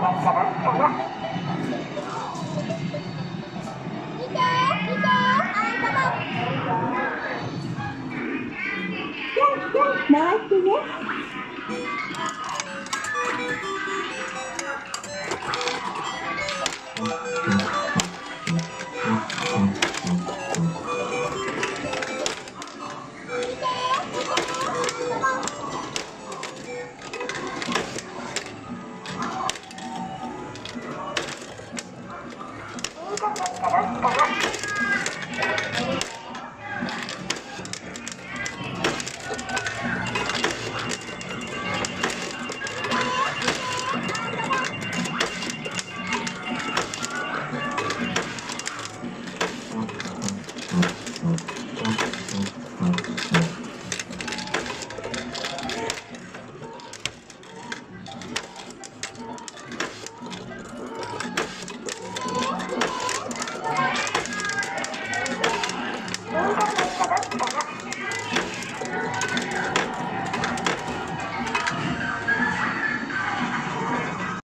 回ってね。上班上